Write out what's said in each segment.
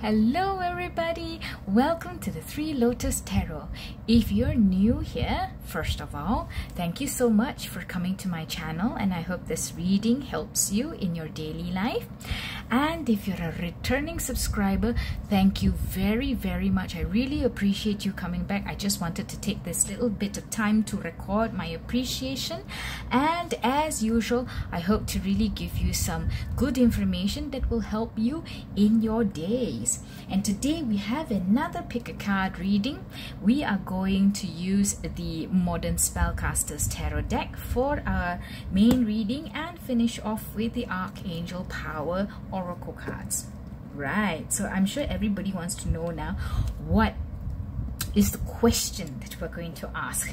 Hello, everybody. Welcome to the Three Lotus Tarot. If you're new here, first of all, thank you so much for coming to my channel, and I hope this reading helps you in your daily life. And if you're a returning subscriber, thank you very, very much. I really appreciate you coming back. I just wanted to take this little bit of time to record my appreciation. And as usual, I hope to really give you some good information that will help you in your days. And today we have another pick a card reading. We are going to use the Modern Spellcasters Tarot deck for our main reading and finish off with the Archangel Power oracle cards right. So i'm sure everybody wants to know now what is the question that we're going to ask?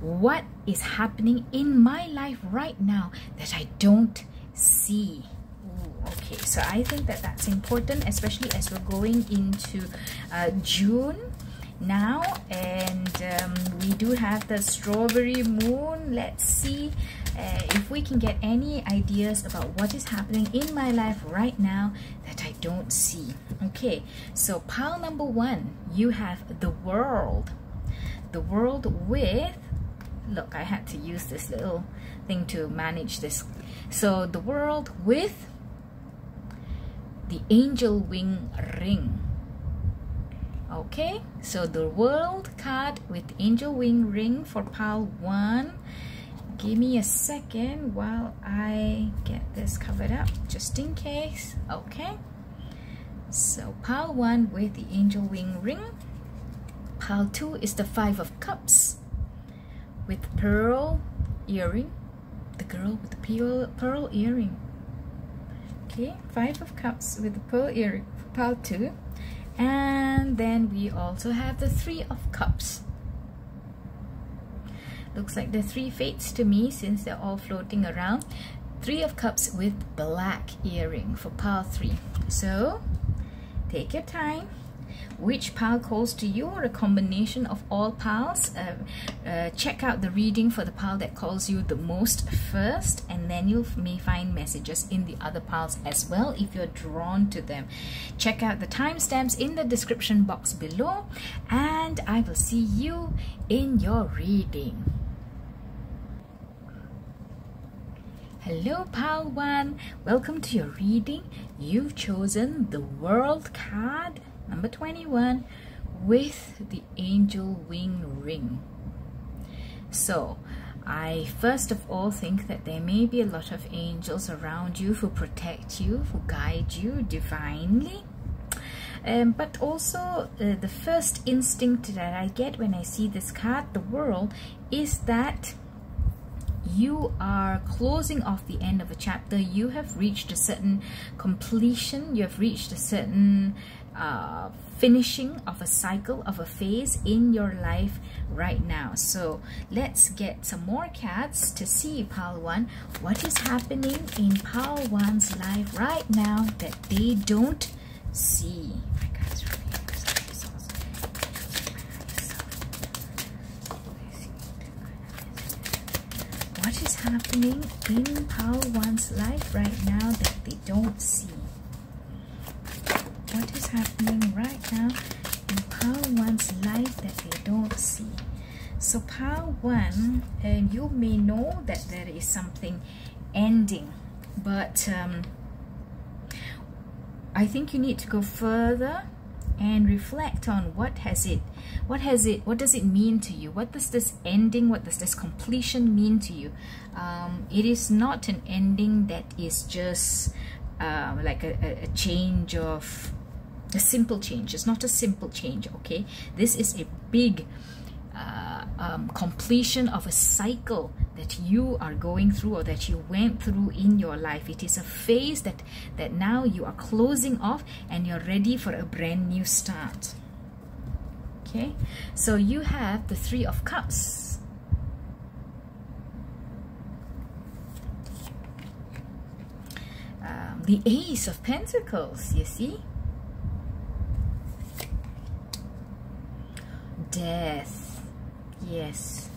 What is happening in my life right now that i don't see? Okay. So i think that that's important especially as we're going into uh, june now. And um, we do have the strawberry moon. Let's see uh, if we can get any ideas about what is happening in my life right now that I don't see. Okay, so pile number one, you have the world. The world with, look, I had to use this little thing to manage this. So the world with the angel wing ring. Okay, so the world card with angel wing ring for pile one give me a second while I get this covered up just in case. Okay. So pile 1 with the angel wing ring. Pile 2 is the five of cups with pearl earring. The girl with the pearl, pearl earring. Okay five of cups with the pearl earring pile 2 and then we also have the three of cups looks like the three fates to me since they're all floating around. Three of cups with black earring for pile three. So take your time. Which pile calls to you or a combination of all piles uh, uh, check out the reading for the pile that calls you the most first and then you may find messages in the other piles as well if you're drawn to them. Check out the timestamps in the description box below and I will see you in your reading Hello, Pile One. Welcome to your reading. You've chosen the World card, number 21, with the Angel Wing Ring. So, I first of all think that there may be a lot of angels around you who protect you, who guide you divinely. Um, but also, uh, the first instinct that I get when I see this card, the world, is that you are closing off the end of a chapter you have reached a certain completion you have reached a certain uh, finishing of a cycle of a phase in your life right now. So let's get some more cards to see pile one what is happening in pile one's life right now that they don't see what is happening in One's life right now that they don't see? What is happening right now in One's life that they don't see? So Pile One, and you may know that there is something ending, but um, I think you need to go further and reflect on what has it what has it what does it mean to you what does this ending what does this completion mean to you um, it is not an ending that is just uh, like a, a change of a simple change it's not a simple change okay this is a big uh, um, completion of a cycle that you are going through or that you went through in your life. It is a phase that, that now you are closing off and you're ready for a brand new start. Okay, so you have the Three of Cups. Um, the Ace of Pentacles, you see? Death Yes.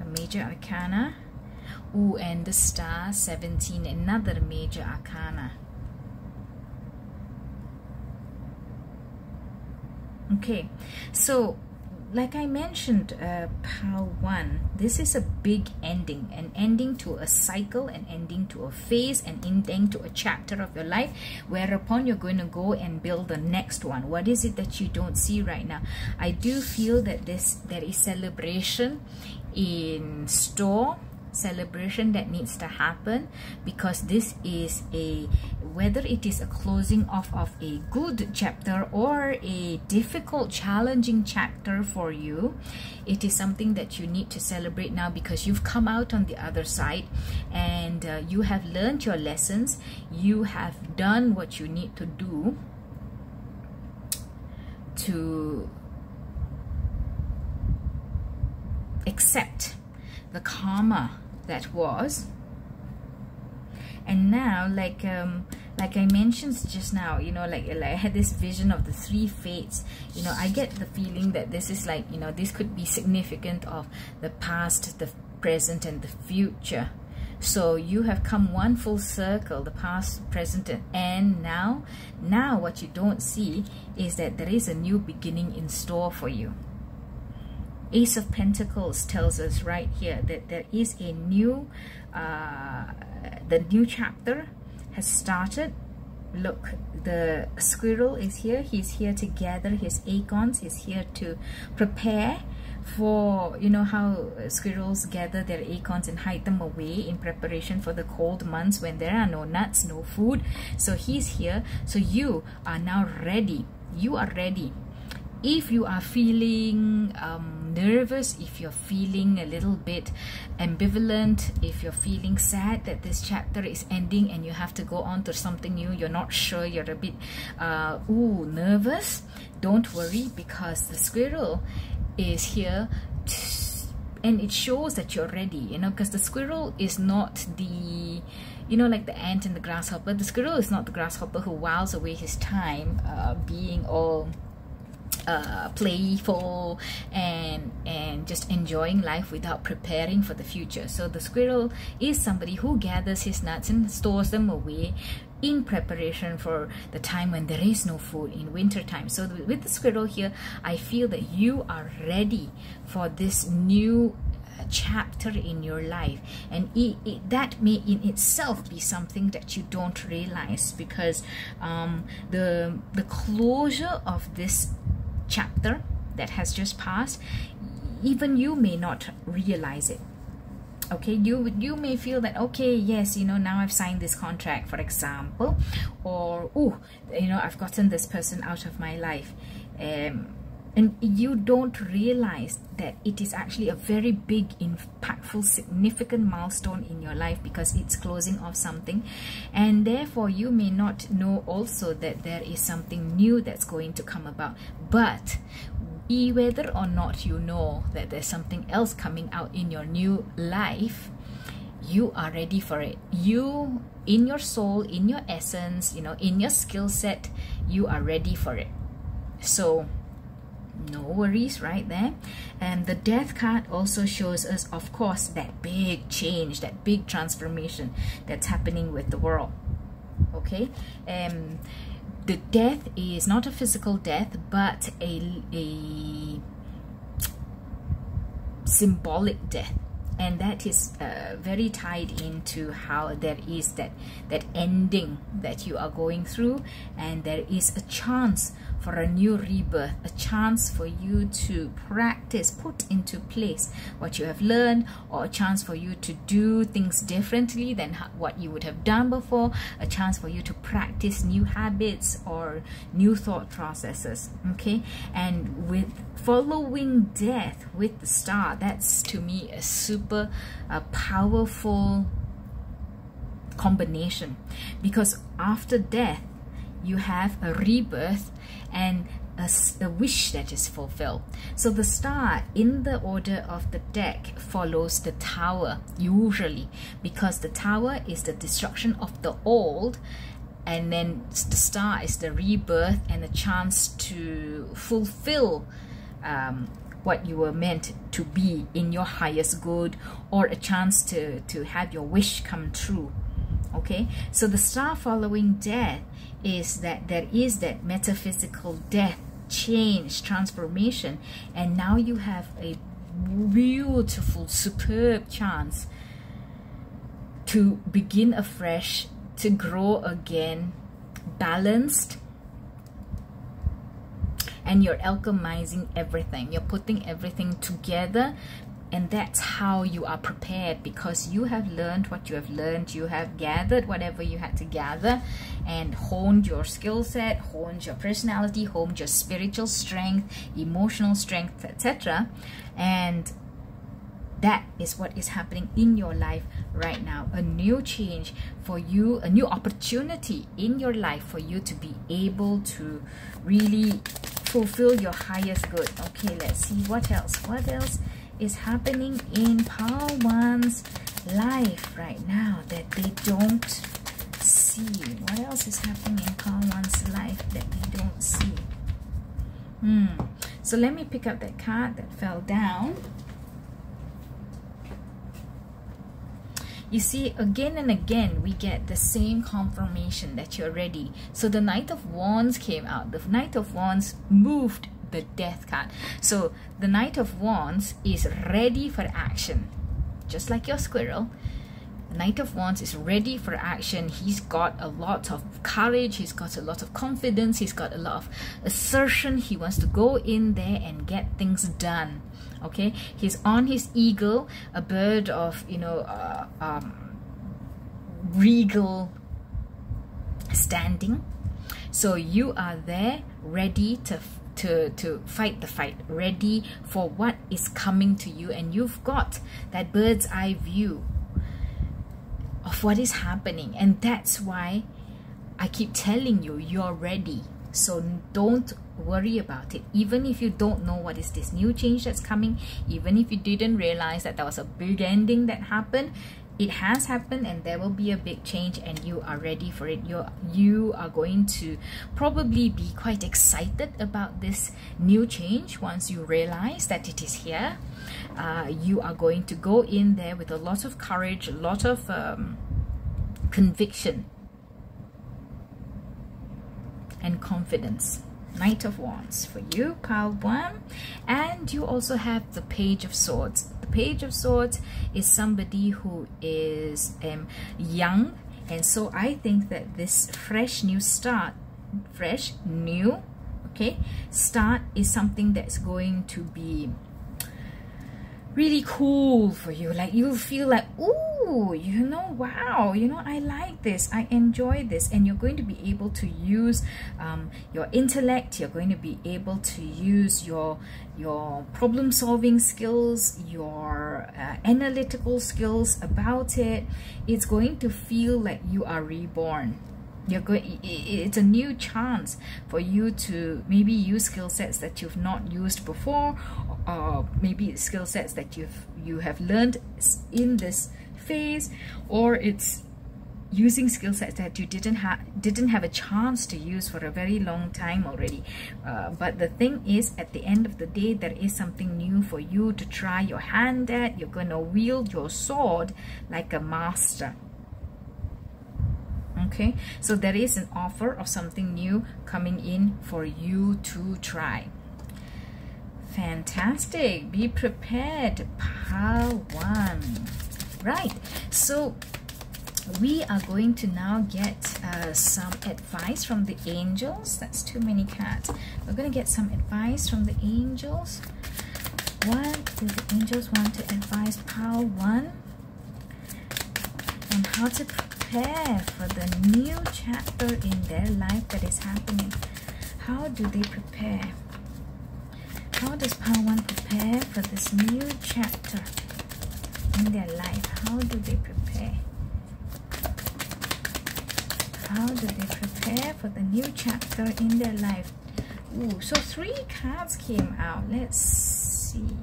A major arcana. Ooh, and the star 17, another major arcana. Okay, so like I mentioned, uh, pile one, this is a big ending, an ending to a cycle, an ending to a phase, an ending to a chapter of your life, whereupon you're going to go and build the next one. What is it that you don't see right now? I do feel that this there is celebration in store celebration that needs to happen because this is a whether it is a closing off of a good chapter or a difficult challenging chapter for you it is something that you need to celebrate now because you've come out on the other side and uh, you have learned your lessons. You have done what you need to do to accept the karma that was and now like um like I mentioned just now, you know, like, like I had this vision of the three fates. You know, I get the feeling that this is like, you know, this could be significant of the past, the present, and the future. So you have come one full circle, the past, present, and now. Now what you don't see is that there is a new beginning in store for you. Ace of Pentacles tells us right here that there is a new, uh, the new chapter has started. Look, the squirrel is here. He's here to gather his acorns. He's here to prepare for, you know, how squirrels gather their acorns and hide them away in preparation for the cold months when there are no nuts, no food. So he's here. So you are now ready. You are ready. If you are feeling um, nervous, if you're feeling a little bit ambivalent, if you're feeling sad that this chapter is ending and you have to go on to something new, you're not sure, you're a bit uh, ooh, nervous, don't worry because the squirrel is here and it shows that you're ready, you know, because the squirrel is not the you know like the ant and the grasshopper. The squirrel is not the grasshopper who whiles away his time uh, being all uh, playful and and just enjoying life without preparing for the future. So the squirrel is somebody who gathers his nuts and stores them away in preparation for the time when there is no food in winter time. So with the squirrel here, I feel that you are ready for this new uh, chapter in your life and it, it, that may in itself be something that you don't realize because um, the the closure of this chapter that has just passed even you may not realize it. Okay you you may feel that okay yes you know now i've signed this contract for example or oh you know i've gotten this person out of my life. Um and you don't realize that it is actually a very big impactful significant milestone in your life because it's closing off something. And therefore you may not know also that there is something new that's going to come about. But whether or not you know that there's something else coming out in your new life you are ready for it. You in your soul in your essence you know in your skill set you are ready for it. So no worries right there. And the death card also shows us of course that big change that big transformation that's happening with the world. Okay? Um the death is not a physical death but a a symbolic death. And that is uh, very tied into how there is that that ending that you are going through. And there is a chance for a new rebirth, a chance for you to practice, put into place what you have learned, or a chance for you to do things differently than what you would have done before, a chance for you to practice new habits or new thought processes. Okay, and with following death with the star, that's to me a super uh, powerful combination because after death you have a rebirth and a, a, wish that is fulfilled. So the star in the order of the deck follows the tower usually because the tower is the destruction of the old and then the star is the rebirth and a chance to fulfill um, what you were meant to be in your highest good or a chance to, to have your wish come true okay so the star following death is that there is that metaphysical death change, transformation, and now you have a beautiful, superb chance to begin afresh, to grow again, balanced, and you're alchemizing everything. You're putting everything together and that's how you are prepared because you have learned what you have learned. You have gathered whatever you had to gather and honed your skill set honed your personality honed your spiritual strength emotional strength etc and that is what is happening in your life right now. A new change for you a new opportunity in your life for you to be able to really fulfill your highest good. Okay let's see what else what else is happening in Pal One's life right now that they don't see? What else is happening in Pal One's life that they don't see? Hmm. So let me pick up that card that fell down. You see, again and again, we get the same confirmation that you're ready. So the Knight of Wands came out. The Knight of Wands moved the death card. So the Knight of Wands is ready for action. Just like your squirrel, the Knight of Wands is ready for action. He's got a lot of courage, he's got a lot of confidence, he's got a lot of assertion. He wants to go in there and get things done. Okay, he's on his eagle, a bird of, you know, uh, um, regal standing. So you are there ready to to to fight the fight. Ready for what is coming to you. And you've got that bird's eye view of what is happening. And that's why I keep telling you you're ready. So don't worry about it. Even if you don't know what is this new change that's coming even if you didn't realize that there was a big ending that happened it has happened and there will be a big change and you are ready for it. You you are going to probably be quite excited about this new change once you realize that it is here. Uh, you are going to go in there with a lot of courage a lot of um, conviction and confidence Knight of Wands for you, pile one. And you also have the Page of Swords. The Page of Swords is somebody who is um, young. And so I think that this fresh new start, fresh new, okay, start is something that's going to be really cool for you. Like you'll feel like, ooh, you know, wow, you know, I like this, I enjoy this, and you're going to be able to use um, your intellect, you're going to be able to use your your problem solving skills, your uh, analytical skills about it. It's going to feel like you are reborn you're going it's a new chance for you to maybe use skill sets that you've not used before or maybe skill sets that you've you have learned in this phase or it's using skill sets that you didn't have didn't have a chance to use for a very long time already. Uh, but the thing is at the end of the day there is something new for you to try your hand at. You're gonna wield your sword like a master. Okay? So there is an offer of something new coming in for you to try. Fantastic. Be prepared. Pile one right. So we are going to now get uh, some advice from the angels. That's too many cards. We're going to get some advice from the angels. What do the angels want to advise pile one on how to prepare for the new chapter in their life that is happening? How do they prepare? How does pile one prepare for this new chapter in their life how do they prepare? How do they prepare for the new chapter in their life? Ooh, so three cards came out. Let's see.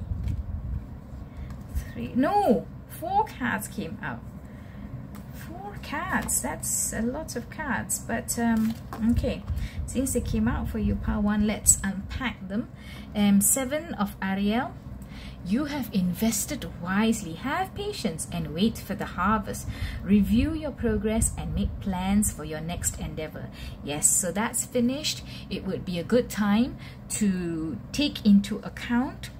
Three no four cards came out. Four cards that's a lot of cards but um okay. Since they came out for you part one let's unpack them. Um seven of ariel You have invested wisely. Have patience and wait for the harvest. Review your progress and make plans for your next endeavor. Yes, so that's finished. It would be a good time to take into account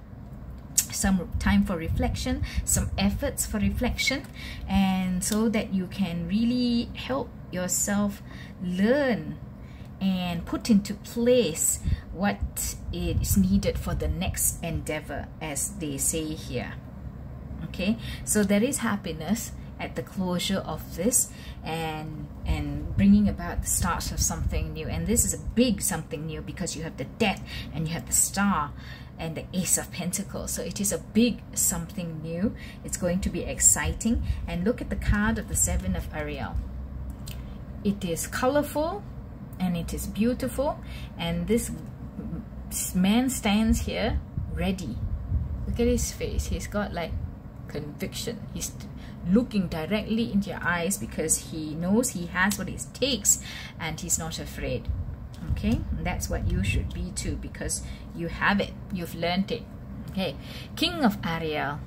some time for reflection, some efforts for reflection, and so that you can really help yourself learn and put into place what is needed for the next endeavor, as they say here. Okay, so there is happiness at the closure of this and and bringing about the start of something new. And this is a big something new because you have the death and you have the star and the ace of pentacles. So it is a big something new. It's going to be exciting. And look at the card of the seven of ariel. It is colorful and it is beautiful. And this man stands here ready. Look at his face. He's got like conviction. He's looking directly into your eyes because he knows he has what it takes and he's not afraid. Okay? And that's what you should be too because you have it. You've learned it. Okay? King of ariel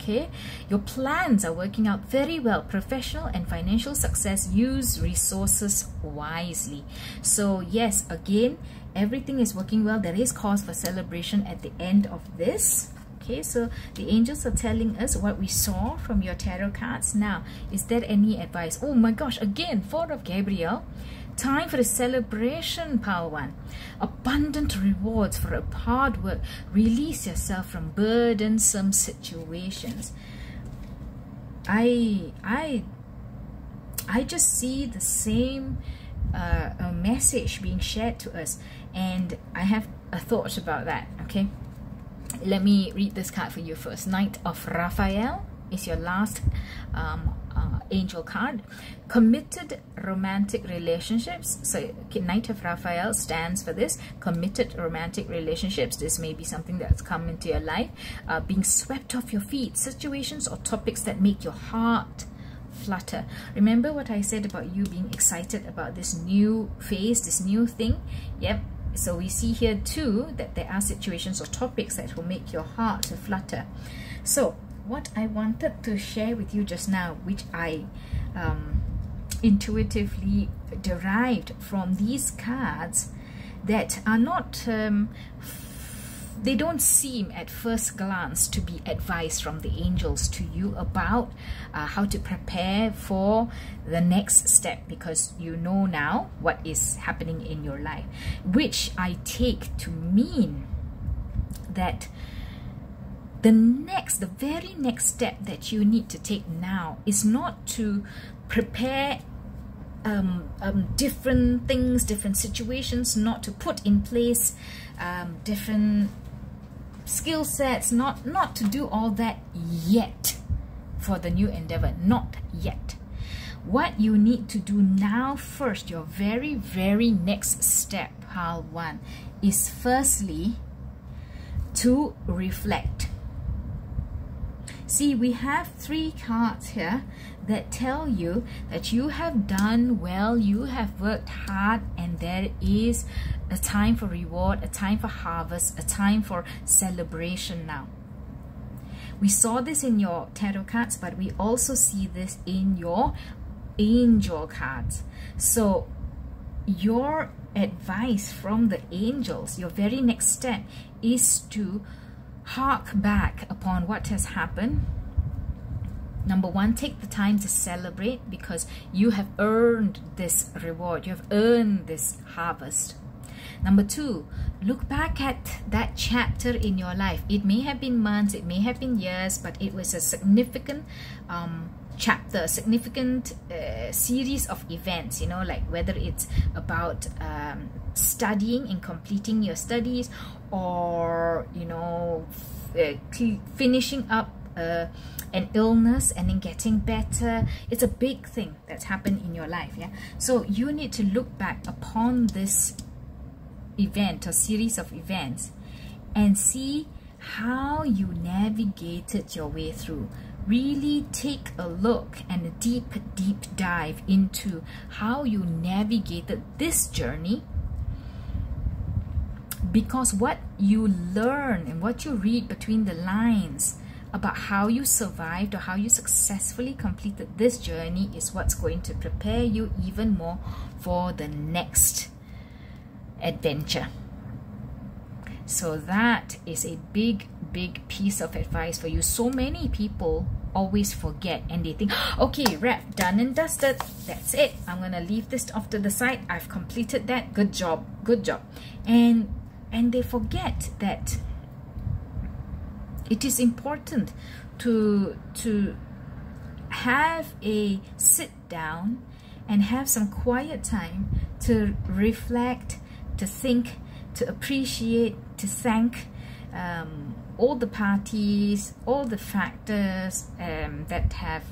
okay? Your plans are working out very well. Professional and financial success use resources wisely. So yes again everything is working well. There is cause for celebration at the end of this okay? So the angels are telling us what we saw from your tarot cards. Now is there any advice? Oh my gosh again four of gabriel. Time for a celebration power one abundant rewards for a hard work. Release yourself from burdensome situations. I i i just see the same uh, a message being shared to us and i have a thought about that okay? Let me read this card for you first. Knight of Raphael is your last um, uh, angel card. Committed romantic relationships. So Knight of Raphael stands for this. Committed romantic relationships. This may be something that's come into your life. Uh, being swept off your feet. Situations or topics that make your heart flutter. Remember what I said about you being excited about this new phase, this new thing? Yep, so we see here too that there are situations or topics that will make your heart to flutter. So what I wanted to share with you just now, which I um, intuitively derived from these cards that are not um, they don't seem at first glance to be advice from the angels to you about uh, how to prepare for the next step because you know now what is happening in your life which i take to mean that the next the very next step that you need to take now is not to prepare um, um, different things, different situations, not to put in place um, different skill sets, not, not to do all that yet for the new endeavor, not yet. What you need to do now first, your very, very next step, pile one, is firstly to reflect. See, we have three cards here that tell you that you have done well, you have worked hard, and there is a time for reward, a time for harvest, a time for celebration now. We saw this in your tarot cards, but we also see this in your angel cards. So your advice from the angels, your very next step is to hark back upon what has happened Number one, take the time to celebrate because you have earned this reward. You have earned this harvest. Number two, look back at that chapter in your life. It may have been months, it may have been years, but it was a significant um, chapter, significant uh, series of events, you know, like whether it's about um, studying and completing your studies or, you know, uh, finishing up uh, an illness and then getting better. It's a big thing that's happened in your life yeah? So you need to look back upon this event or series of events and see how you navigated your way through really take a look and a deep deep dive into how you navigated this journey because what you learn and what you read between the lines about how you survived or how you successfully completed this journey is what's going to prepare you even more for the next adventure. So that is a big, big piece of advice for you. So many people always forget and they think, okay, wrap, done and dusted. That's it. I'm going to leave this off to the side. I've completed that. Good job. Good job. And and they forget that it is important to to have a sit down and have some quiet time to reflect to think to appreciate to thank um, all the parties all the factors um, that have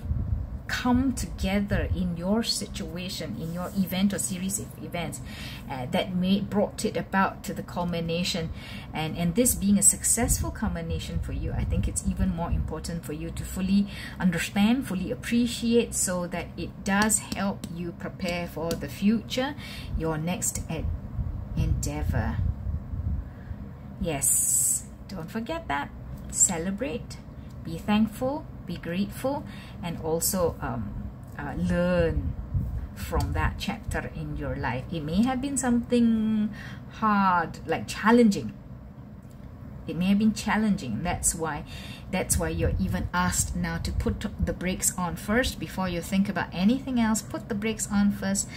come together in your situation, in your event or series of events uh, that made brought it about to the culmination. And, and this being a successful culmination for you, I think it's even more important for you to fully understand, fully appreciate so that it does help you prepare for the future, your next endeavor. Yes, don't forget that. Celebrate, be thankful, be grateful and also um, uh, learn from that chapter in your life. It may have been something hard, like challenging. It may have been challenging. That's why that's why you're even asked now to put the brakes on first before you think about anything else. Put the brakes on first.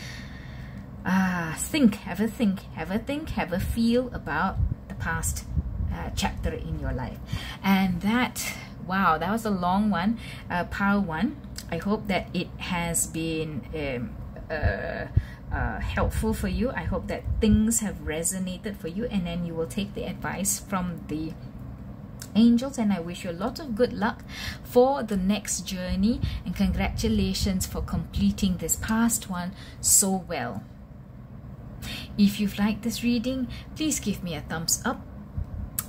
Ah, think, have a think, have a think, have a feel about the past uh, chapter in your life. And that wow that was a long one uh, part one. I hope that it has been um, uh, uh, helpful for you. I hope that things have resonated for you and then you will take the advice from the angels and I wish you a lot of good luck for the next journey and congratulations for completing this past one so well. If you've liked this reading please give me a thumbs up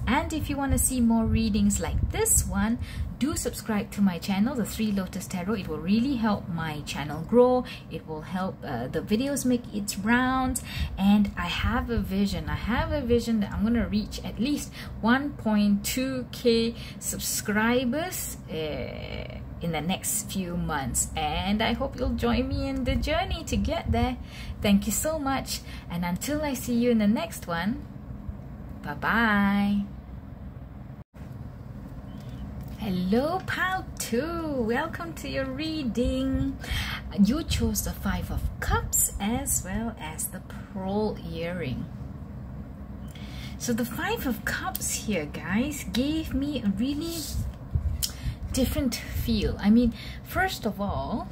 and if you want to see more readings like this one, do subscribe to my channel, The Three Lotus Tarot. It will really help my channel grow. It will help uh, the videos make its rounds. And I have a vision. I have a vision that I'm going to reach at least 1.2k subscribers. Uh, in the next few months and I hope you'll join me in the journey to get there. Thank you so much and until I see you in the next one, Bye-bye. Hello, pal 2. Welcome to your reading. You chose the Five of Cups as well as the Pearl Earring. So the Five of Cups here, guys, gave me a really different feel. I mean, first of all,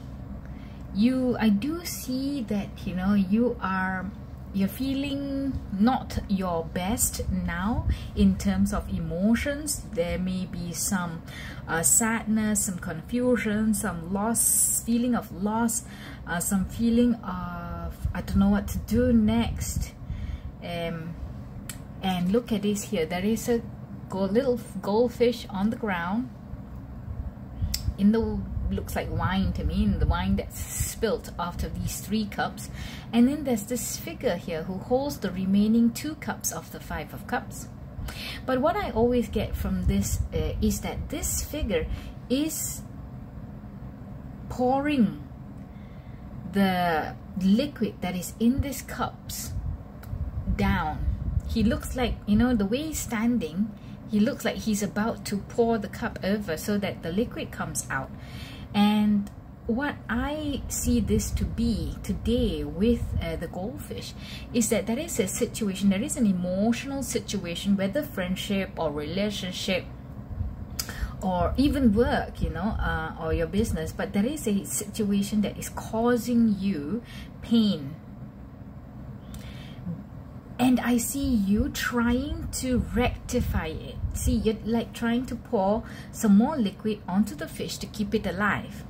you I do see that, you know, you are you're feeling not your best now in terms of emotions. There may be some uh, sadness some confusion some loss feeling of loss uh, some feeling of I don't know what to do next. Um, and look at this here. There is a little goldfish on the ground in the looks like wine to me and the wine that's spilt after these three cups. And then there's this figure here who holds the remaining two cups of the five of cups. But what I always get from this uh, is that this figure is pouring the liquid that is in these cups down. He looks like you know the way he's standing he looks like he's about to pour the cup over so that the liquid comes out and what I see this to be today with uh, the goldfish is that there is a situation, there is an emotional situation, whether friendship or relationship or even work, you know, uh, or your business, but there is a situation that is causing you pain. And I see you trying to rectify it. See you're like trying to pour some more liquid onto the fish to keep it alive.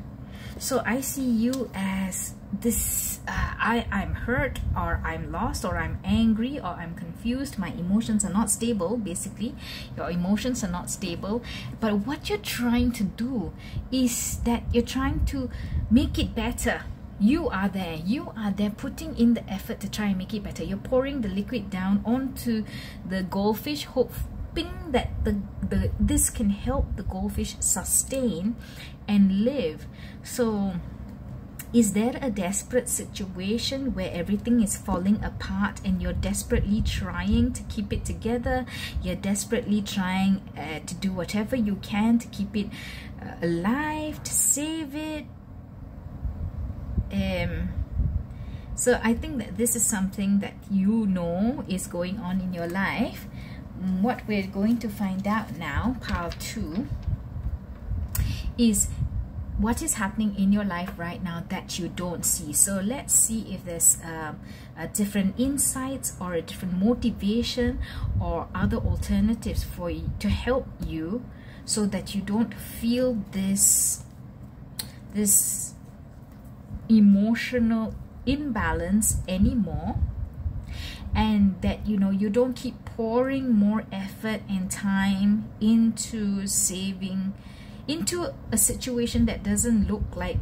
So I see you as this uh, I, I'm hurt or I'm lost or I'm angry or I'm confused. My emotions are not stable basically. Your emotions are not stable. But what you're trying to do is that you're trying to make it better you are there. You are there putting in the effort to try and make it better. You're pouring the liquid down onto the goldfish hoping that the, the this can help the goldfish sustain and live. So is there a desperate situation where everything is falling apart and you're desperately trying to keep it together? You're desperately trying uh, to do whatever you can to keep it uh, alive, to save it, um, so I think that this is something that you know is going on in your life. What we're going to find out now, part two, is what is happening in your life right now that you don't see. So let's see if there's uh, a different insights or a different motivation or other alternatives for you to help you so that you don't feel this this emotional imbalance anymore. And that you know you don't keep pouring more effort and time into saving into a situation that doesn't look like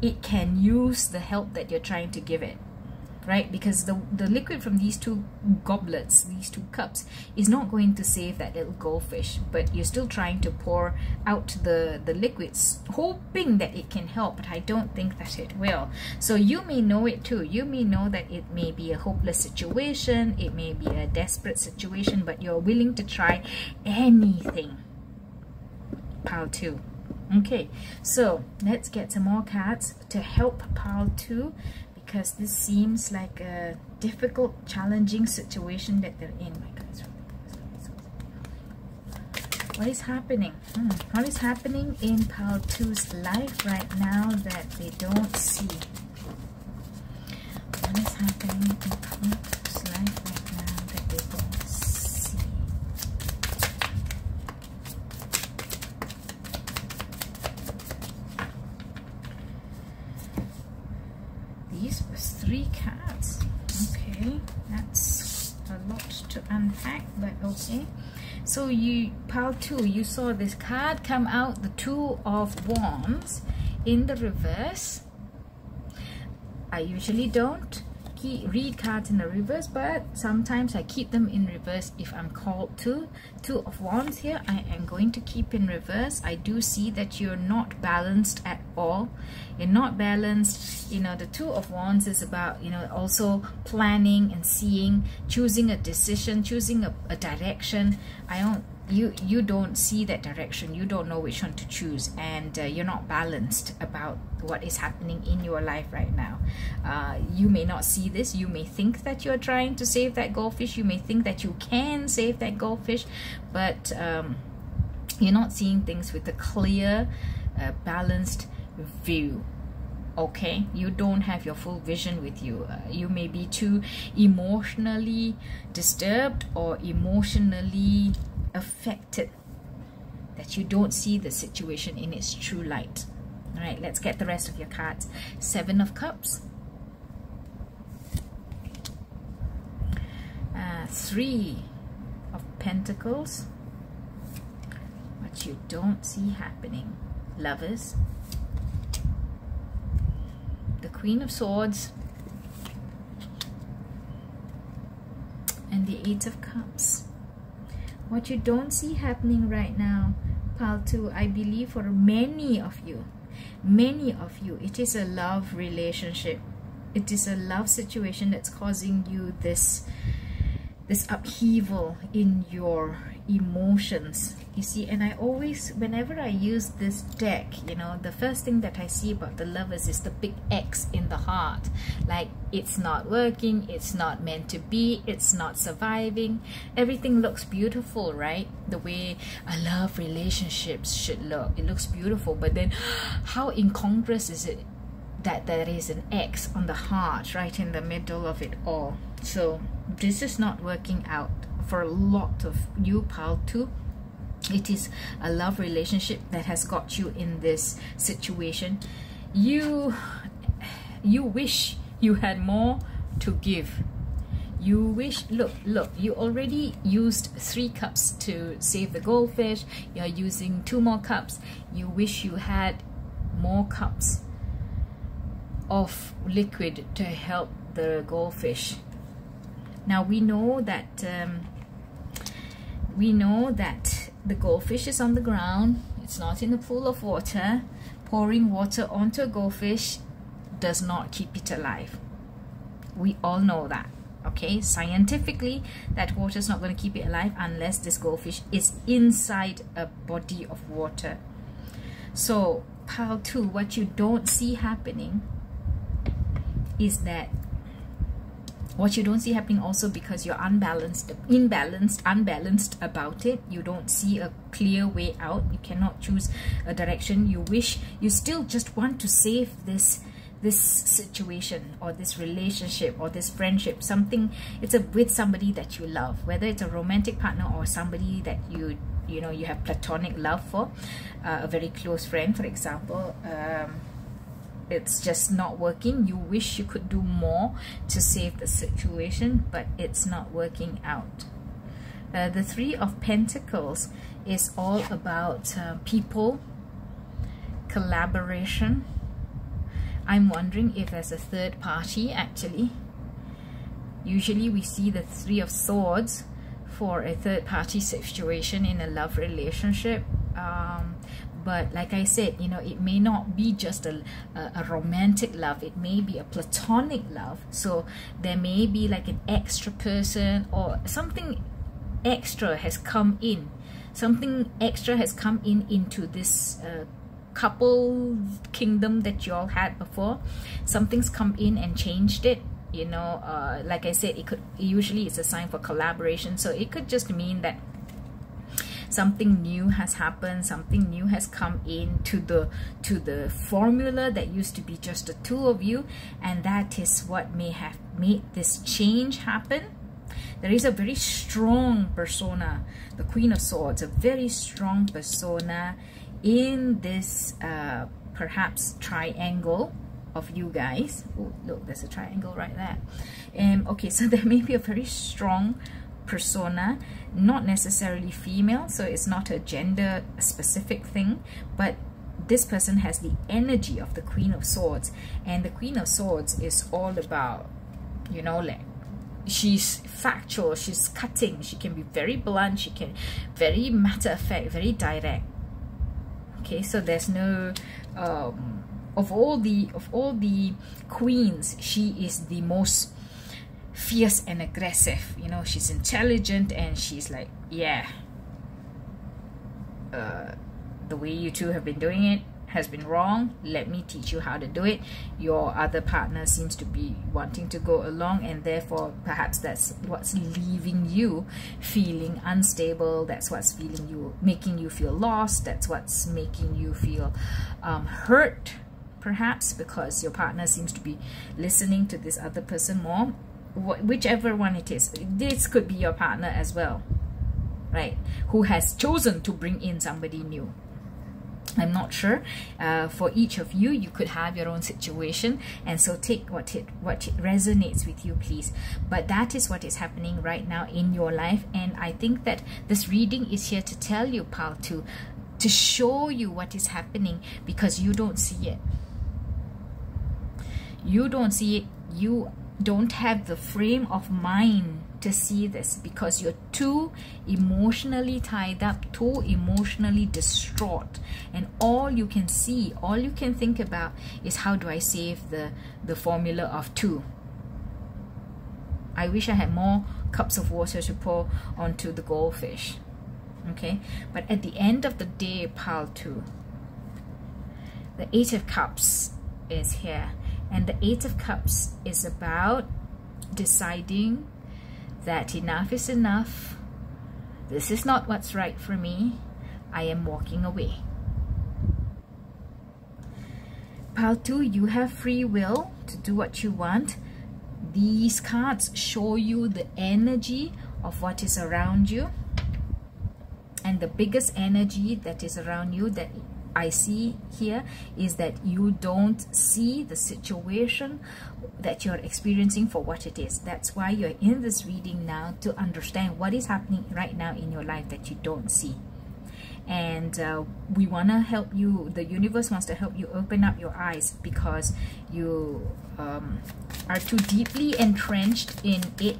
it can use the help that you're trying to give it right? Because the the liquid from these two goblets these two cups is not going to save that little goldfish but you're still trying to pour out the the liquids hoping that it can help but I don't think that it will. So you may know it too. You may know that it may be a hopeless situation it may be a desperate situation but you're willing to try anything. Pile 2 okay so let's get some more cards to help pile 2 because this seems like a difficult, challenging situation that they're in. My God, what is happening? Hmm. What is happening in Pile 2's life right now that they don't see? What is happening in Pile 2's life right now that they don't see? These was three cards. Okay, that's a lot to unpack, but okay. So you, pile two, you saw this card come out, the two of wands in the reverse. I usually don't read cards in the reverse but sometimes I keep them in reverse if I'm called to. Two of wands here I am going to keep in reverse. I do see that you're not balanced at all. You're not balanced you know the two of wands is about you know also planning and seeing choosing a decision choosing a, a direction. I don't you you don't see that direction. You don't know which one to choose. And uh, you're not balanced about what is happening in your life right now. Uh, you may not see this. You may think that you're trying to save that goldfish. You may think that you can save that goldfish. But um, you're not seeing things with a clear uh, balanced view. Okay? You don't have your full vision with you. Uh, you may be too emotionally disturbed or emotionally affected that you don't see the situation in its true light. All right let's get the rest of your cards. Seven of cups. Uh, three of pentacles. What you don't see happening. Lovers. The queen of swords. And the eight of cups what you don't see happening right now pile 2 i believe for many of you many of you it is a love relationship. It is a love situation that's causing you this this upheaval in your emotions. You see and i always whenever i use this deck you know the first thing that i see about the lovers is the big x in the heart. Like it's not working it's not meant to be it's not surviving. Everything looks beautiful right? The way a love relationships should look. It looks beautiful but then how incongruous is it that there is an X on the heart right in the middle of it all? So this is not working out for a lot of you pile too. It is a love relationship that has got you in this situation. You you wish you had more to give. You wish look look you already used three cups to save the goldfish. You're using two more cups. You wish you had more cups of liquid to help the goldfish. Now we know that um, we know that the goldfish is on the ground. It's not in a pool of water. Pouring water onto a goldfish does not keep it alive. We all know that. Okay, scientifically, that water is not going to keep it alive unless this goldfish is inside a body of water. So, pile two, what you don't see happening is that what you don't see happening also because you're unbalanced imbalanced unbalanced about it you don't see a clear way out. You cannot choose a direction you wish. You still just want to save this this situation or this relationship or this friendship. Something it's a with somebody that you love whether it's a romantic partner or somebody that you you know you have platonic love for uh, a very close friend for example um, it's just not working. You wish you could do more to save the situation but it's not working out. Uh, the three of pentacles is all about uh, people collaboration. I'm wondering if there's a third party actually. Usually we see the three of swords for a third party situation in a love relationship. Um, but like I said you know it may not be just a, a, a, romantic love. It may be a platonic love. So there may be like an extra person or something extra has come in. Something extra has come in into this uh, couple kingdom that you all had before. Something's come in and changed it you know uh, like I said it could usually it's a sign for collaboration. So it could just mean that something new has happened something new has come in to the to the formula that used to be just the two of you and that is what may have made this change happen. There is a very strong persona the queen of swords a very strong persona in this uh, perhaps triangle of you guys. Oh look there's a triangle right there. Um okay so there may be a very strong persona not necessarily female so it's not a gender specific thing but this person has the energy of the queen of swords and the queen of swords is all about you know like she's factual she's cutting she can be very blunt she can very matter of fact very direct. Okay so there's no um of all the of all the queens she is the most fierce and aggressive. You know she's intelligent and she's like yeah uh, the way you two have been doing it has been wrong. Let me teach you how to do it. Your other partner seems to be wanting to go along and therefore perhaps that's what's leaving you feeling unstable. That's what's feeling you making you feel lost. That's what's making you feel um, hurt perhaps because your partner seems to be listening to this other person more whichever one it is this could be your partner as well right who has chosen to bring in somebody new I'm not sure. Uh, for each of you, you could have your own situation, and so take what it what it resonates with you, please. But that is what is happening right now in your life, and I think that this reading is here to tell you, pal, to to show you what is happening because you don't see it. You don't see it. You don't have the frame of mind to see this because you're too emotionally tied up, too emotionally distraught. And all you can see, all you can think about is how do I save the, the formula of two. I wish I had more cups of water to pour onto the goldfish. Okay, but at the end of the day, pile two, the Eight of Cups is here and the Eight of Cups is about deciding that enough is enough. This is not what's right for me. I am walking away. Pile 2, you have free will to do what you want. These cards show you the energy of what is around you. And the biggest energy that is around you that I see here is that you don't see the situation that you're experiencing for what it is. That's why you're in this reading now to understand what is happening right now in your life that you don't see. and uh, we want to help you the universe wants to help you open up your eyes because you um, are too deeply entrenched in it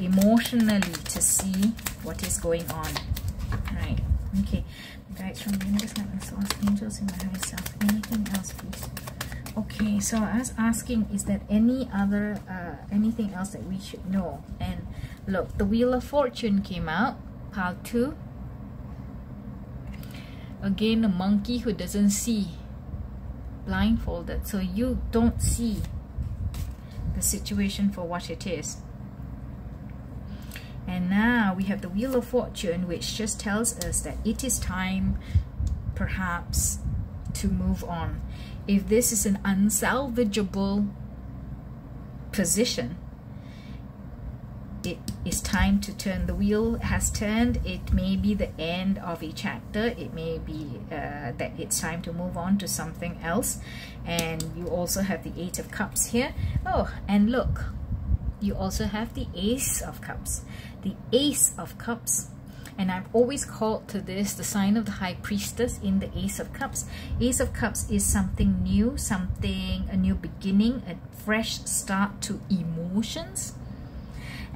emotionally to see what is going on right okay guys from the universe us ask angels in my higher self anything else please? Okay so i was asking is there any other uh, anything else that we should know? And look the wheel of fortune came out pile 2 again a monkey who doesn't see. Blindfolded so you don't see the situation for what it is and now we have the wheel of fortune which just tells us that it is time perhaps to move on. If this is an unsalvageable position it is time to turn. The wheel has turned. It may be the end of a chapter. It may be uh, that it's time to move on to something else. And you also have the eight of cups here. Oh and look you also have the ace of cups the ace of cups. And I've always called to this the sign of the high priestess in the ace of cups. Ace of cups is something new something a new beginning a fresh start to emotions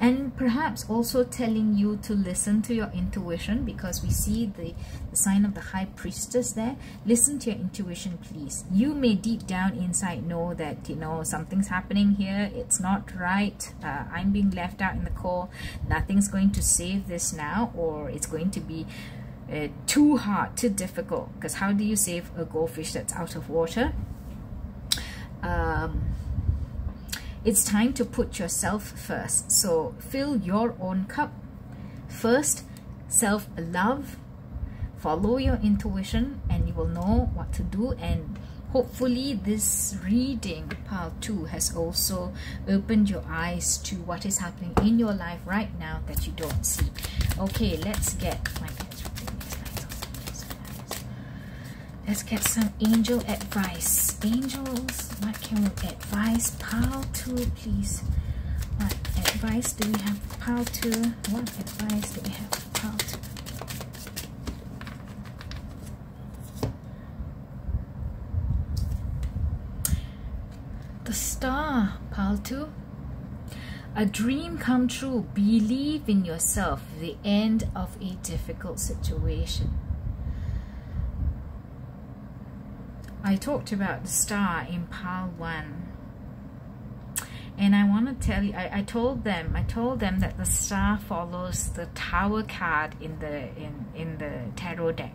and perhaps also telling you to listen to your intuition because we see the, the, sign of the high priestess there. Listen to your intuition please. You may deep down inside know that you know something's happening here. It's not right. Uh, i'm being left out in the cold. Nothing's going to save this now or it's going to be uh, too hard too difficult. Because how do you save a goldfish that's out of water? Um, it's time to put yourself first. So fill your own cup. First, self-love. Follow your intuition and you will know what to do and hopefully this reading part 2 has also opened your eyes to what is happening in your life right now that you don't see okay let's get my let's get some angel advice. Angels what can we advise? Pile 2 please. What advice do we have? Pile 2 what advice do we have? Pile 2 the star pile 2 a dream come true. Believe in yourself. The end of a difficult situation I talked about the star in pile one. And I want to tell you I, I told them I told them that the star follows the tower card in the in in the tarot deck.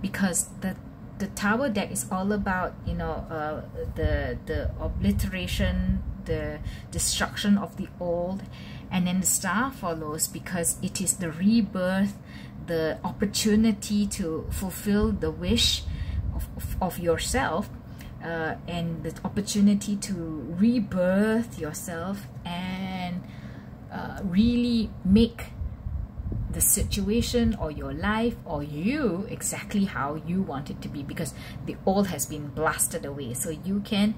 Because the the tower deck is all about you know uh, the the obliteration the destruction of the old. And then the star follows because it is the rebirth the opportunity to fulfill the wish of, of yourself uh, and the opportunity to rebirth yourself and uh, really make the situation or your life or you exactly how you want it to be because the old has been blasted away. So you can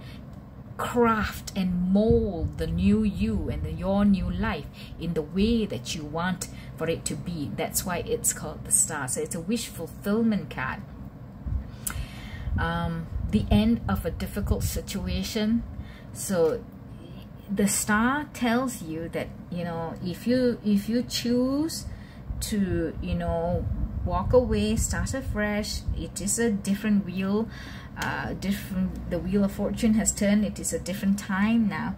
craft and mold the new you and the, your new life in the way that you want for it to be. That's why it's called the star. So it's a wish fulfillment card um, the end of a difficult situation. So the star tells you that you know if you if you choose to you know walk away start afresh it is a different wheel uh, different the wheel of fortune has turned it is a different time now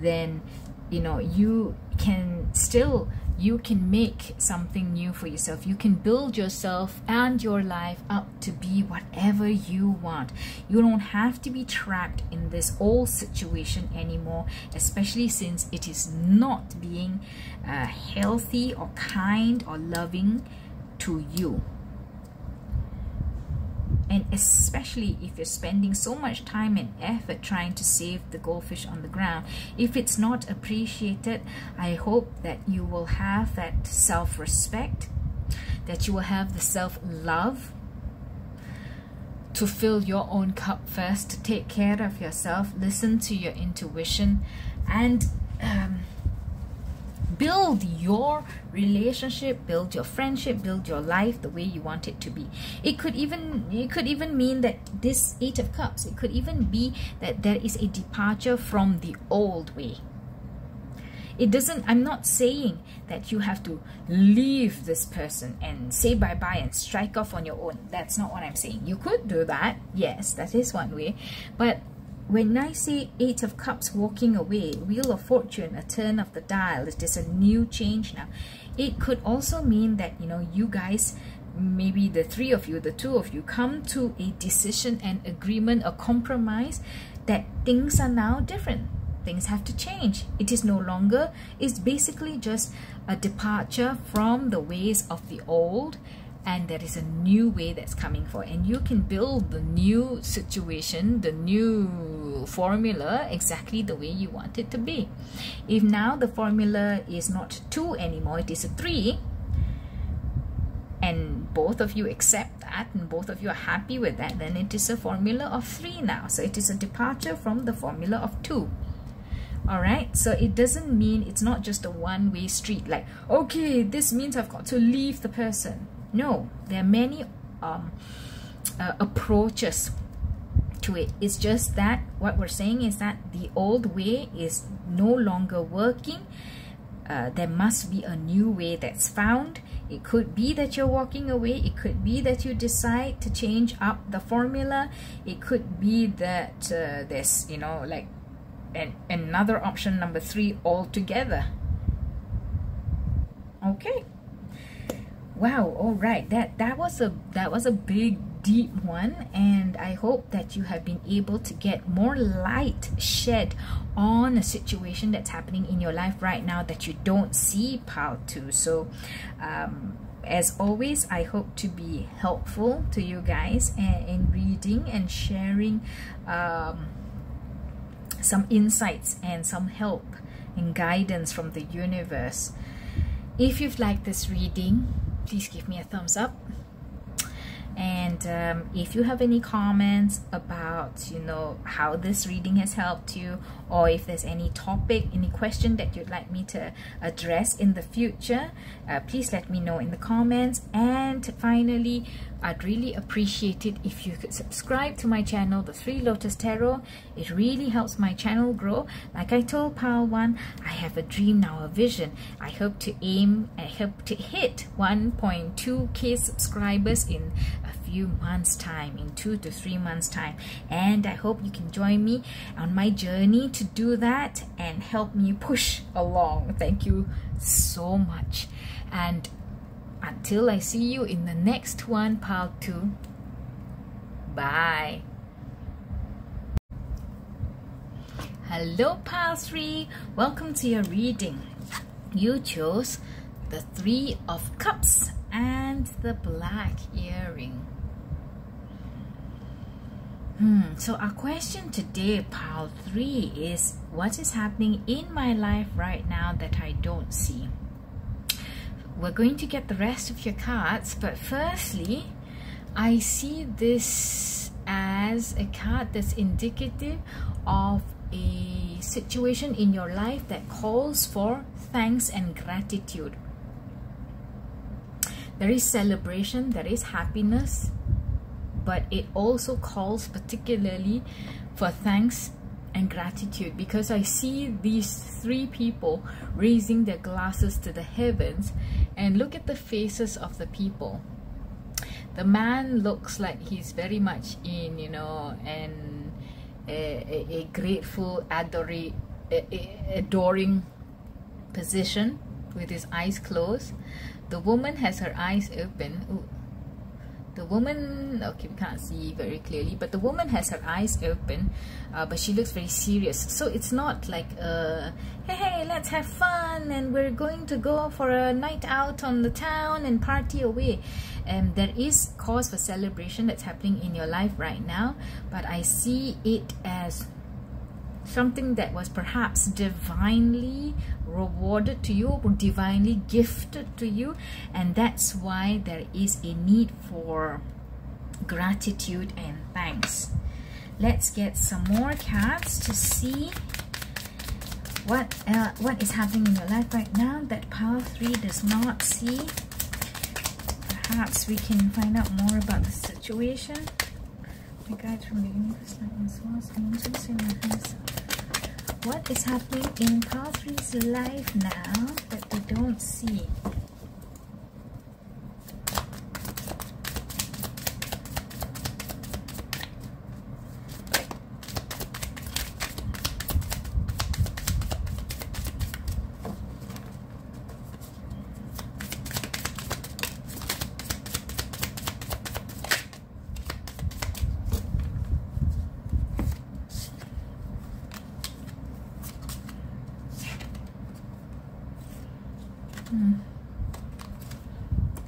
then you know you can still you can make something new for yourself. You can build yourself and your life up to be whatever you want. You don't have to be trapped in this old situation anymore, especially since it is not being uh, healthy or kind or loving to you and especially if you're spending so much time and effort trying to save the goldfish on the ground. If it's not appreciated i hope that you will have that self-respect that you will have the self-love to fill your own cup first. To take care of yourself. Listen to your intuition. And um, build your relationship build your friendship build your life the way you want it to be. It could even it could even mean that this eight of cups it could even be that there is a departure from the old way. It doesn't i'm not saying that you have to leave this person and say bye-bye and strike off on your own. That's not what i'm saying. You could do that. Yes that is one way. But when I say Eight of Cups walking away, Wheel of Fortune, a turn of the dial, it is a new change now. It could also mean that, you know, you guys, maybe the three of you, the two of you, come to a decision and agreement, a compromise that things are now different things have to change. It is no longer, it's basically just a departure from the ways of the old and there is a new way that's coming for and you can build the new situation the new formula exactly the way you want it to be. If now the formula is not two anymore it is a three and both of you accept that and both of you are happy with that then it is a formula of three now. So it is a departure from the formula of two. All right so it doesn't mean it's not just a one-way street like okay this means i've got to leave the person no there are many um, uh, approaches to it. It's just that what we're saying is that the old way is no longer working. Uh, there must be a new way that's found. It could be that you're walking away. It could be that you decide to change up the formula. It could be that uh, there's you know like and another option number three altogether. Okay wow all right that that was a that was a big deep one and i hope that you have been able to get more light shed on a situation that's happening in your life right now that you don't see pile 2 so um, as always i hope to be helpful to you guys in reading and sharing um, some insights and some help and guidance from the universe. If you've liked this reading, please give me a thumbs up. And um, if you have any comments about you know how this reading has helped you or if there's any topic any question that you'd like me to address in the future uh, please let me know in the comments. And finally I'd really appreciate it if you could subscribe to my channel the Three Lotus Tarot. It really helps my channel grow. Like I told Pile 1 I have a dream now a vision. I hope to aim I hope to hit 1.2k subscribers in a few months time in two to three months time. And I hope you can join me on my journey to do that and help me push along. Thank you so much. And until I see you in the next one part 2 bye Hello Pile 3, welcome to your reading. You chose the Three of Cups and the Black Earring. Hmm, so our question today, pile 3, is what is happening in my life right now that I don't see? We're going to get the rest of your cards, but firstly, I see this as a card that's indicative of a situation in your life that calls for thanks and gratitude. There is celebration, there is happiness, but it also calls particularly for thanks and gratitude because I see these three people raising their glasses to the heavens and look at the faces of the people. The man looks like he's very much in, you know, and a, a, a grateful, adoring, adoring position with his eyes closed. The woman has her eyes open. Ooh the woman okay we can't see very clearly but the woman has her eyes open uh, but she looks very serious. So it's not like uh, hey hey let's have fun and we're going to go for a night out on the town and party away. And um, there is cause for celebration that's happening in your life right now but I see it as something that was perhaps divinely rewarded to you divinely gifted to you and that's why there is a need for gratitude and thanks let's get some more cards to see What uh, what is happening in your life right now that power three does not see? Perhaps we can find out more about the situation. My guides from the universe, light angels the. What is happening in pile life now that we don't see?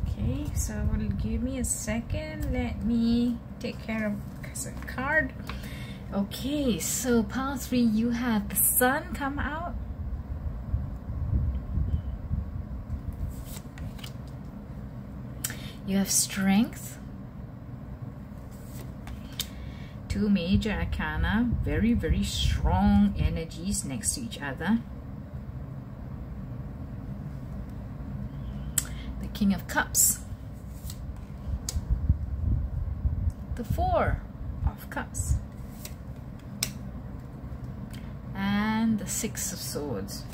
Okay, so give me a second. Let me take care of the card. Okay, so pile three, you have the sun come out. You have strength. Two major arcana, very, very strong energies next to each other. The King of Cups. The Four of Cups. And the Six of Swords.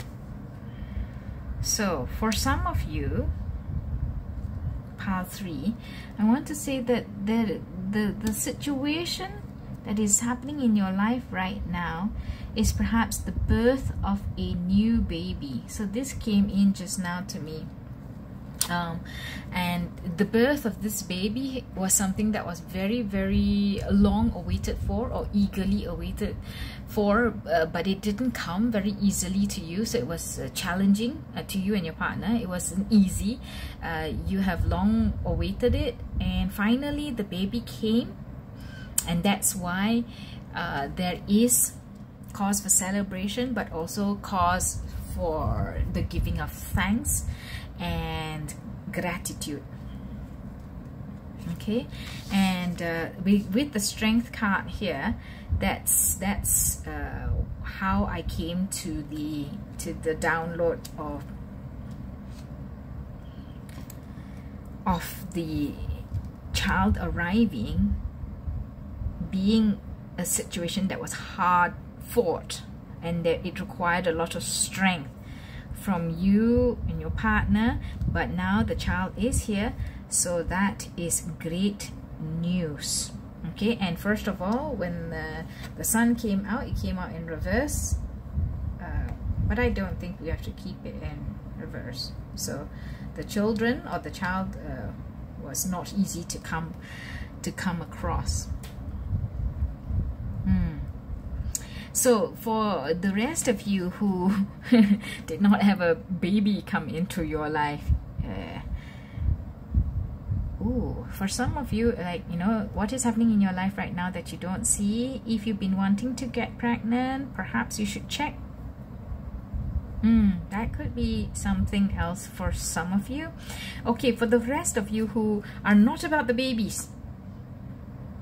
So, for some of you, pile 3, I want to say that the, the, the situation that is happening in your life right now is perhaps the birth of a new baby. So this came in just now to me and the birth of this baby was something that was very very long awaited for or eagerly awaited for uh, but it didn't come very easily to you. So it was uh, challenging uh, to you and your partner. It wasn't easy. Uh, you have long awaited it. And finally the baby came. And that's why uh, there is cause for celebration but also cause for the giving of thanks and gratitude. Okay? And uh, with, with the strength card here that's that's uh, how I came to the to the download of of the child arriving being a situation that was hard fought and that it required a lot of strength from you and your partner but now the child is here so that is great news. Okay and first of all when the, the sun came out it came out in reverse uh, but I don't think we have to keep it in reverse. So the children or the child uh, was not easy to come to come across So for the rest of you who did not have a baby come into your life, uh, ooh, for some of you, like, you know, what is happening in your life right now that you don't see? If you've been wanting to get pregnant, perhaps you should check. Hmm, that could be something else for some of you. Okay, for the rest of you who are not about the babies,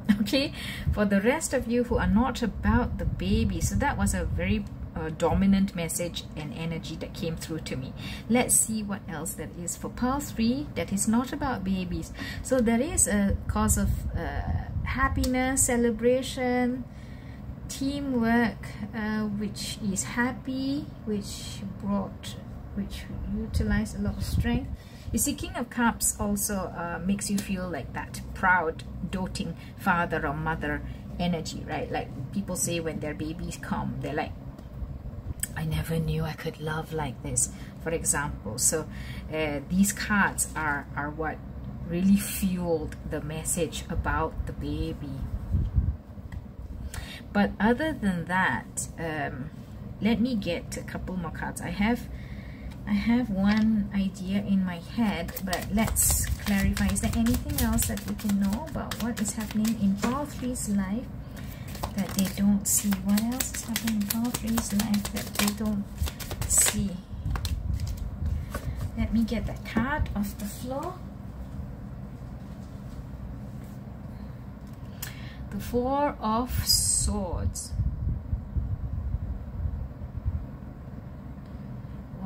okay for the rest of you who are not about the baby. So that was a very uh, dominant message and energy that came through to me. Let's see what else that is. For pile 3 that is not about babies. So there is a cause of uh, happiness celebration teamwork uh, which is happy which brought which utilized a lot of strength you see, King of Cups also uh, makes you feel like that proud, doting father or mother energy, right? Like people say when their babies come, they're like, I never knew I could love like this, for example. So uh, these cards are, are what really fueled the message about the baby. But other than that, um, let me get a couple more cards. I have I have one idea in my head, but let's clarify. Is there anything else that we can know about what is happening in Pile Three's life that they don't see? What else is happening in Pile Three's life that they don't see? Let me get that card off the floor. The Four of Swords.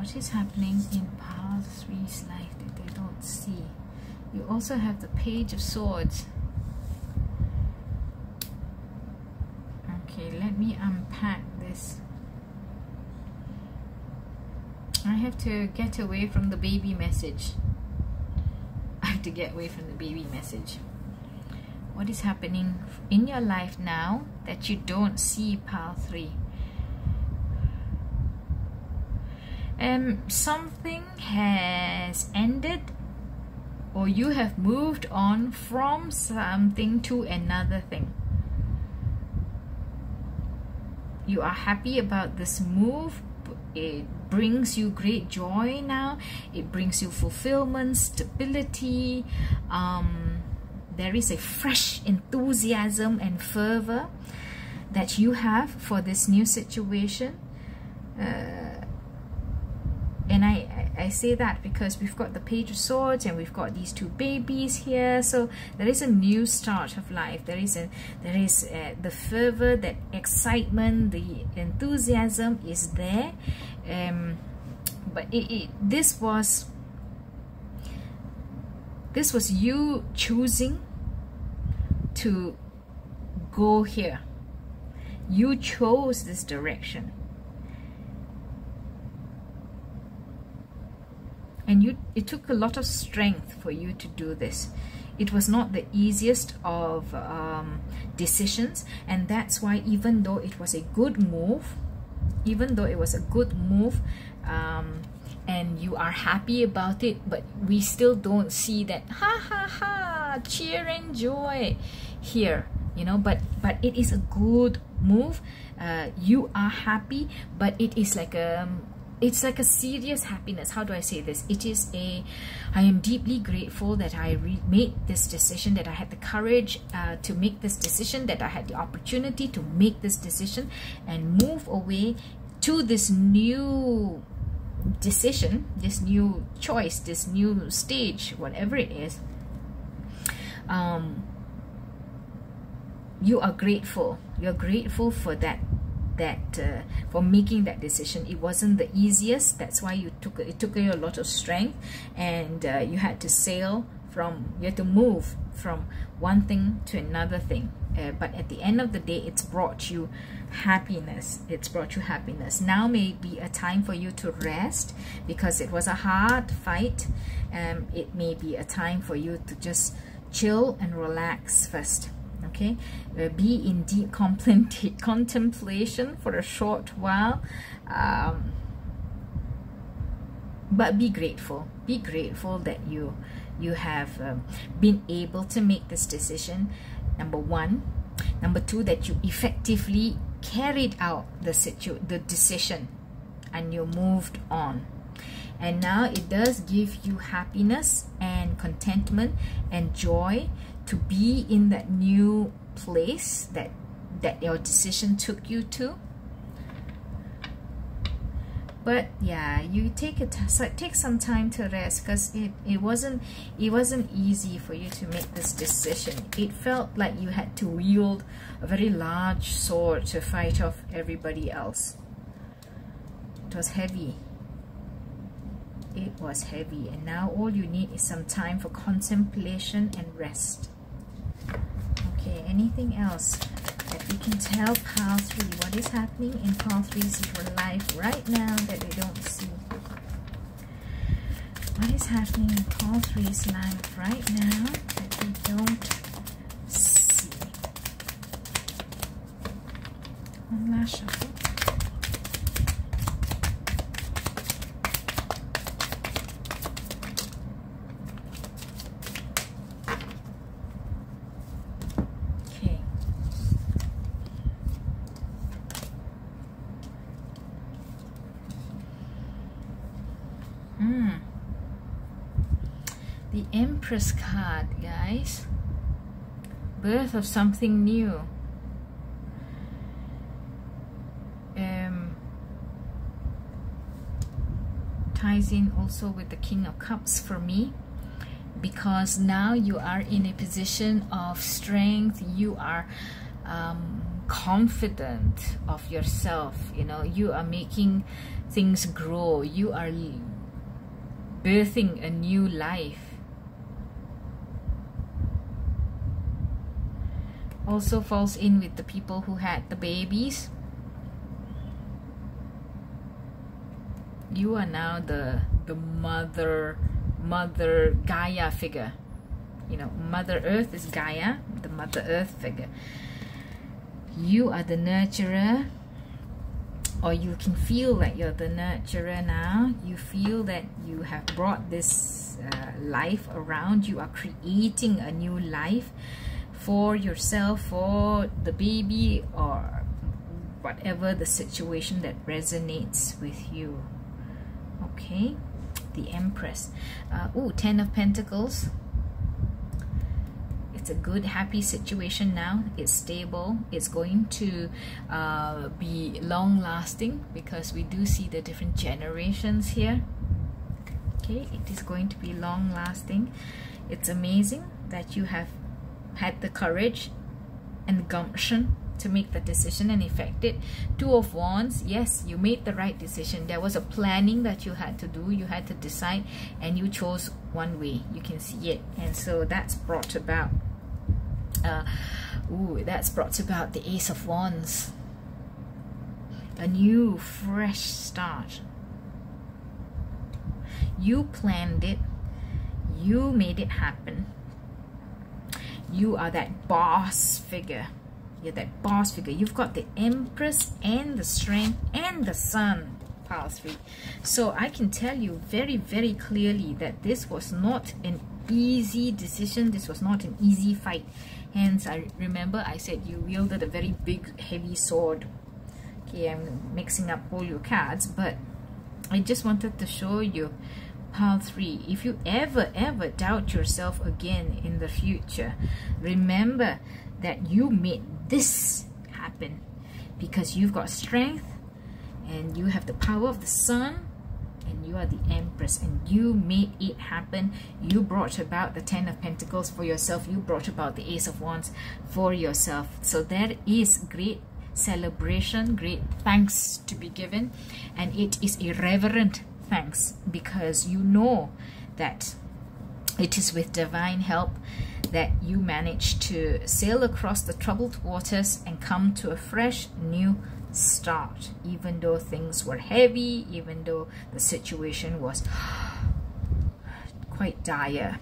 What is happening in pile three's life that they don't see. You also have the page of swords. Okay let me unpack this. I have to get away from the baby message. I have to get away from the baby message. What is happening in your life now that you don't see pile 3 um, something has ended or you have moved on from something to another thing. You are happy about this move. It brings you great joy now. It brings you fulfillment stability. Um, there is a fresh enthusiasm and fervor that you have for this new situation. Uh, and I, I say that because we've got the page of swords and we've got these two babies here. So there is a new start of life. There is a there is uh, the fervor that excitement the enthusiasm is there. Um, but it, it, this was this was you choosing to go here. You chose this direction and you it took a lot of strength for you to do this. It was not the easiest of um, decisions and that's why even though it was a good move even though it was a good move um, and you are happy about it but we still don't see that ha ha ha cheer and joy here you know but but it is a good move. Uh, you are happy but it is like a um, it's like a serious happiness. How do i say this? It is a i am deeply grateful that i made this decision that i had the courage uh, to make this decision that i had the opportunity to make this decision and move away to this new decision this new choice this new stage whatever it is. Um you are grateful. You're grateful for that that uh, for making that decision. It wasn't the easiest. That's why you took it took you a lot of strength and uh, you had to sail from you had to move from one thing to another thing. Uh, but at the end of the day it's brought you happiness. It's brought you happiness. Now may be a time for you to rest because it was a hard fight. Um, it may be a time for you to just chill and relax first okay? Uh, be in deep contemplation for a short while. Um, but be grateful. Be grateful that you you have um, been able to make this decision. Number one. Number two that you effectively carried out the situ the decision and you moved on. And now it does give you happiness and contentment and joy to be in that new place that that your decision took you to. But yeah you take it take some time to rest because it, it wasn't it wasn't easy for you to make this decision. It felt like you had to wield a very large sword to fight off everybody else. It was heavy. It was heavy and now all you need is some time for contemplation and rest okay anything else that we can tell pile 3 what is happening in pile 3's life right now that we don't see? What is happening in pile 3's life right now that we don't see? One Empress card, guys. Birth of something new. Um, ties in also with the King of Cups for me because now you are in a position of strength. You are um, confident of yourself you know you are making things grow you are birthing a new life also falls in with the people who had the babies. You are now the the mother mother Gaia figure. You know mother earth is Gaia the mother earth figure. You are the nurturer or you can feel that you're the nurturer now. You feel that you have brought this uh, life around. You are creating a new life for yourself for the baby or whatever the situation that resonates with you. Okay? The empress. Uh, oh ten of pentacles. It's a good happy situation now. It's stable. It's going to uh, be long lasting because we do see the different generations here. Okay? It is going to be long lasting it's amazing that you have had the courage and gumption to make the decision and effect it. Two of Wands, yes, you made the right decision. There was a planning that you had to do. You had to decide and you chose one way. You can see it. And so that's brought about uh, ooh, that's brought about the Ace of Wands. A new, fresh start. You planned it. You made it happen. You are that boss figure. You're that boss figure. You've got the Empress and the Strength and the Sun. Pile 3. So I can tell you very, very clearly that this was not an easy decision. This was not an easy fight. Hence, I remember I said you wielded a very big, heavy sword. Okay, I'm mixing up all your cards, but I just wanted to show you pile 3 if you ever ever doubt yourself again in the future remember that you made this happen because you've got strength and you have the power of the sun and you are the empress and you made it happen. You brought about the ten of pentacles for yourself. You brought about the ace of wands for yourself. So there is great celebration great thanks to be given. And it is irreverent thanks because you know that it is with divine help that you manage to sail across the troubled waters and come to a fresh new start, even though things were heavy, even though the situation was quite dire.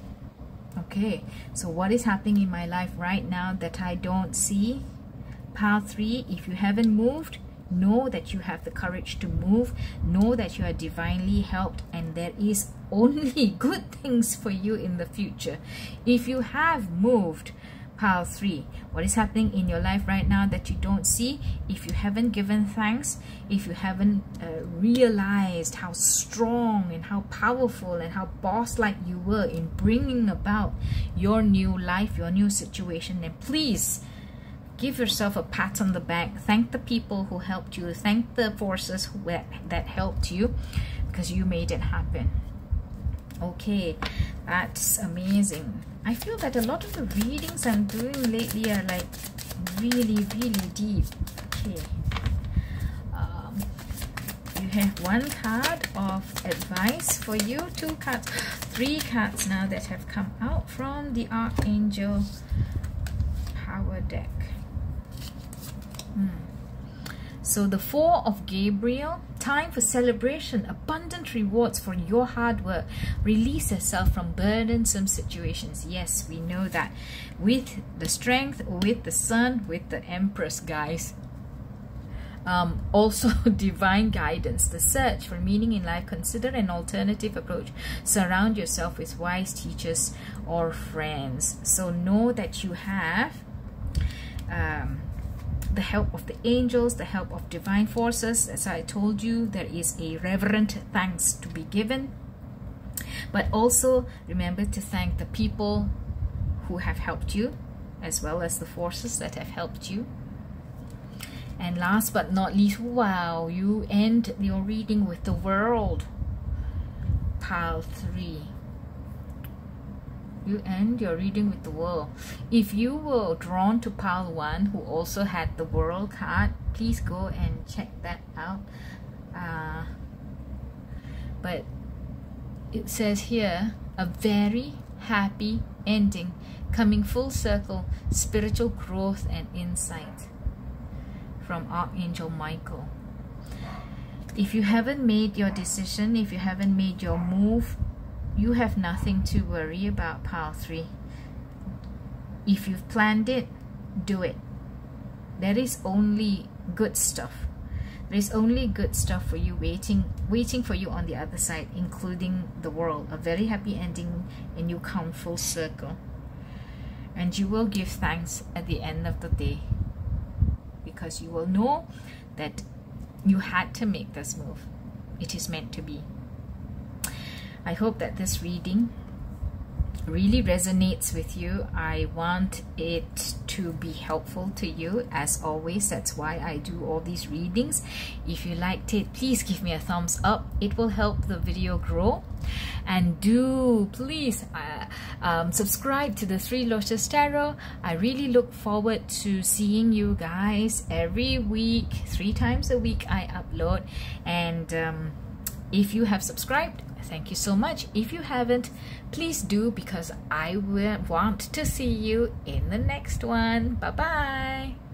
Okay, so what is happening in my life right now that I don't see? Pile 3, if you haven't moved, know that you have the courage to move. Know that you are divinely helped and there is only good things for you in the future. If you have moved, pile 3 what is happening in your life right now that you don't see if you haven't given thanks if you haven't uh, realized how strong and how powerful and how boss-like you were in bringing about your new life your new situation then please give yourself a pat on the back thank the people who helped you thank the forces who, that helped you because you made it happen okay that's amazing I feel that a lot of the readings I'm doing lately are like really, really deep. Okay. Um, you have one card of advice for you, two cards, three cards now that have come out from the Archangel Power deck. Hmm. So the Four of Gabriel, time for celebration, abundant rewards for your hard work. Release yourself from burdensome situations. Yes, we know that. With the strength, with the sun, with the empress, guys. Um, also divine guidance the search for meaning in life consider an alternative approach surround yourself with wise teachers or friends so know that you have um, the help of the angels, the help of divine forces. As I told you, there is a reverent thanks to be given. But also remember to thank the people who have helped you, as well as the forces that have helped you. And last but not least, wow, you end your reading with the world. Pile 3 you end your reading with the world. If you were drawn to pile one who also had the world card please go and check that out. Uh, but it says here a very happy ending coming full circle spiritual growth and insight from archangel michael. If you haven't made your decision if you haven't made your move you have nothing to worry about pile 3 if you've planned it do it. There is only good stuff. There's only good stuff for you waiting waiting for you on the other side including the world. A very happy ending and you come full circle. And you will give thanks at the end of the day because you will know that you had to make this move. It is meant to be I hope that this reading really resonates with you. I want it to be helpful to you as always. That's why I do all these readings. If you liked it, please give me a thumbs up. It will help the video grow. And do please uh, um, subscribe to the Three Lotus Tarot. I really look forward to seeing you guys every week, three times a week I upload. And um, if you have subscribed, thank you so much. If you haven't, please do because I will want to see you in the next one. Bye bye.